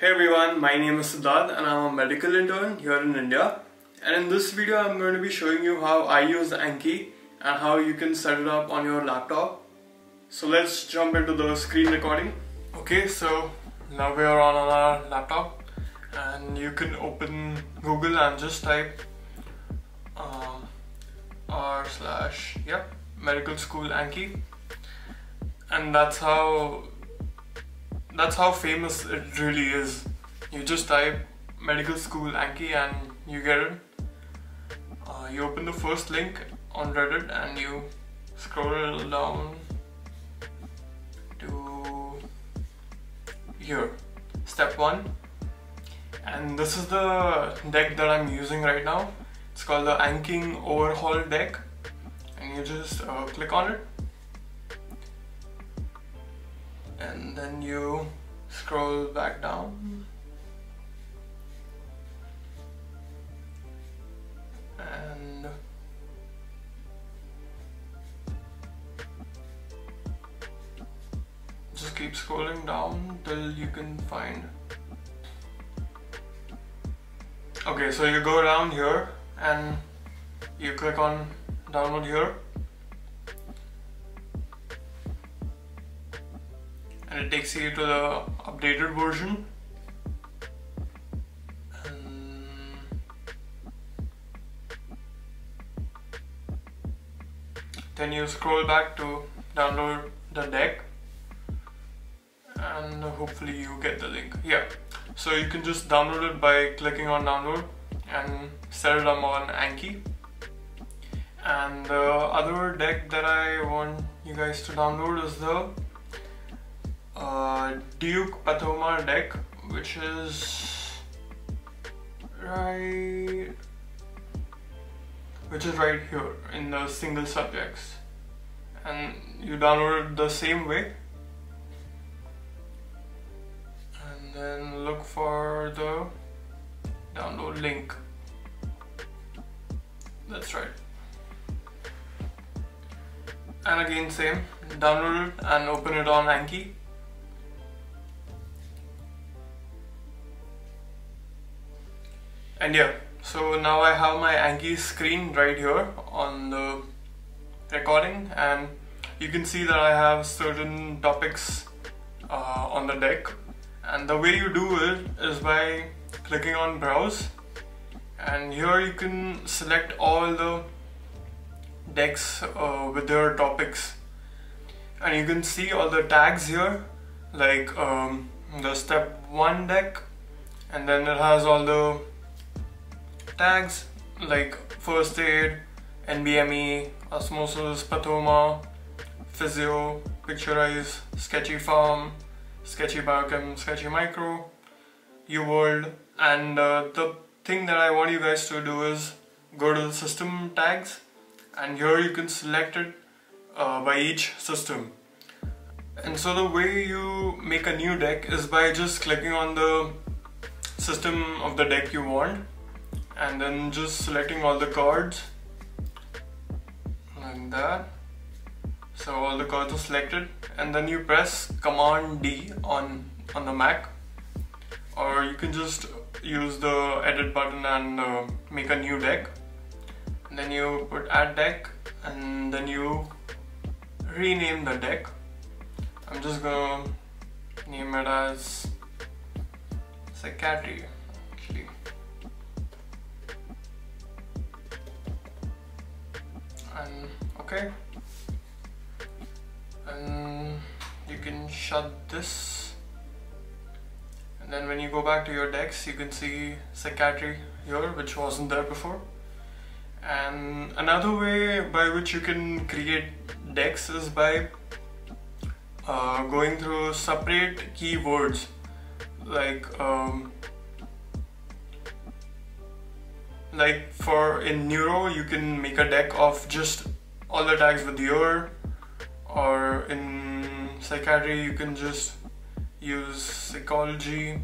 Hey everyone, my name is Siddharth and I'm a medical intern here in India. And in this video I'm going to be showing you how I use Anki and how you can set it up on your laptop. So let's jump into the screen recording. Okay, so now we are on our laptop and you can open Google and just type um, r slash yep medical school Anki and that's how that's how famous it really is. You just type medical school Anki and you get it. Uh, you open the first link on Reddit and you scroll down to here, step one. And this is the deck that I'm using right now. It's called the Anking Overhaul deck. And you just uh, click on it and then you scroll back down. And just keep scrolling down till you can find. Okay so you go down here and you click on download here it takes you to the updated version. Then you scroll back to download the deck. And hopefully you get the link. Yeah. So you can just download it by clicking on download and set it up on Anki. And the other deck that I want you guys to download is the uh, Duke Pathoma deck, which is right, which is right here in the single subjects, and you download it the same way, and then look for the download link. That's right. And again same, download it and open it on Anki and yeah so now I have my Anki screen right here on the recording and you can see that I have certain topics uh, on the deck. And the way you do it is by clicking on browse. And here you can select all the decks uh, with their topics. And you can see all the tags here like um, the step 1 deck and then it has all the tags like first aid, NBME, osmosis, pathoma, physio, pixorize, sketchy pharm, sketchy biochem, sketchy micro, uworld and uh, the thing that I want you guys to do is go to the system tags and here you can select it uh, by each system. And so the way you make a new deck is by just clicking on the system of the deck you want and then just selecting all the cards. Like that. So all the cards are selected. And then you press command D on on the Mac. Or you can just use the edit button and uh, make a new deck. And then you put add deck. And then you rename the deck. I'm just gonna name it as psychiatry and okay. And you can shut this. And then when you go back to your decks you can see psychiatry here which wasn't there before. And another way by which you can create decks is by uh, going through separate keywords. Like um, like for in neuro you can make a deck of just all the tags with your or in psychiatry you can just use psychology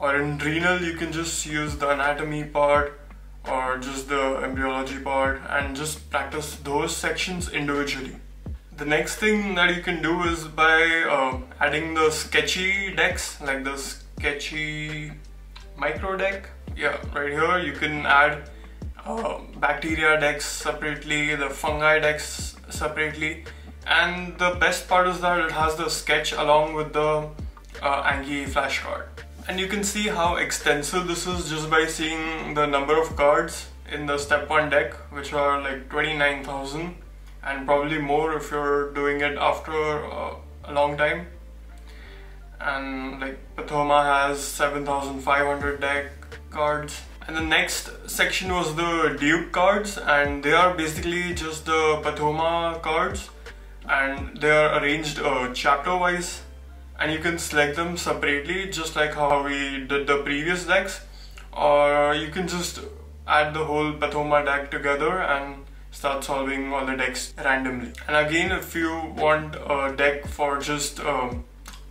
or in renal you can just use the anatomy part or just the embryology part and just practice those sections individually. The next thing that you can do is by uh, adding the sketchy decks like the sketchy micro deck yeah right here you can add uh, bacteria decks separately the fungi decks separately and the best part is that it has the sketch along with the uh, Anki flashcard and you can see how extensive this is just by seeing the number of cards in the step 1 deck which are like 29,000 and probably more if you're doing it after uh, a long time. And like Pathoma has 7500 deck cards. And the next section was the Duke cards and they are basically just the Pathoma cards and they are arranged uh, chapter wise and you can select them separately just like how we did the previous decks or you can just add the whole Pathoma deck together and start solving all the decks randomly. And again if you want a deck for just um,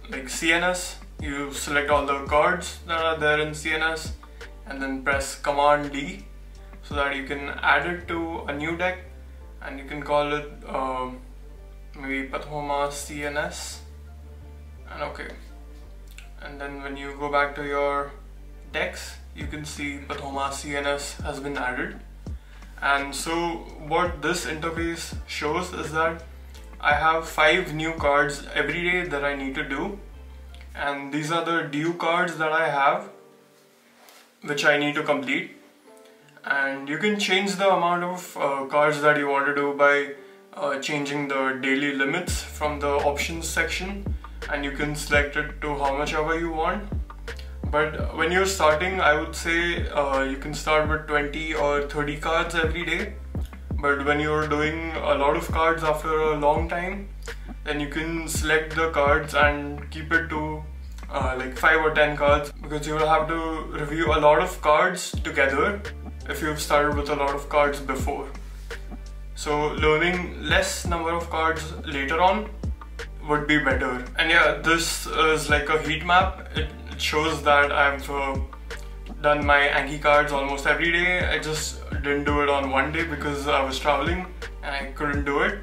like CNS you select all the cards that are there in CNS and then press command D so that you can add it to a new deck and you can call it um, maybe Pathoma CNS and okay. And then when you go back to your decks you can see Pathoma CNS has been added. And so what this interface shows is that I have five new cards every day that I need to do. And these are the due cards that I have which I need to complete. And you can change the amount of uh, cards that you want to do by uh, changing the daily limits from the options section. And you can select it to how much ever you want. But when you're starting I would say uh, you can start with 20 or 30 cards every day. But when you're doing a lot of cards after a long time then you can select the cards and keep it to uh, like 5 or 10 cards because you will have to review a lot of cards together if you've started with a lot of cards before. So learning less number of cards later on would be better. And yeah, this is like a heat map. It, shows that I've uh, done my Anki cards almost every day. I just didn't do it on one day because I was traveling and I couldn't do it.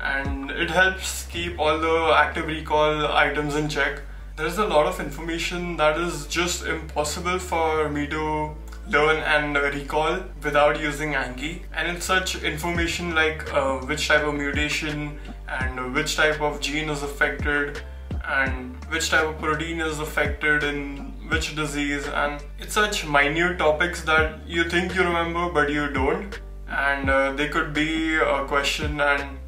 And it helps keep all the active recall items in check. There's a lot of information that is just impossible for me to learn and recall without using Anki. And it's such information like uh, which type of mutation and which type of gene is affected and which type of protein is affected in which disease and it's such minute topics that you think you remember but you don't and uh, they could be a question and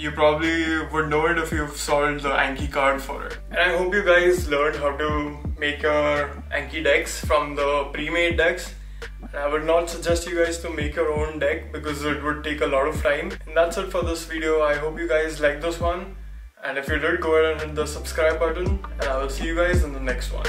you probably would know it if you've solved the Anki card for it. And I hope you guys learned how to make your Anki decks from the pre-made decks. And I would not suggest you guys to make your own deck because it would take a lot of time. And that's it for this video. I hope you guys like this one. And if you did, go ahead and hit the subscribe button and I will see you guys in the next one.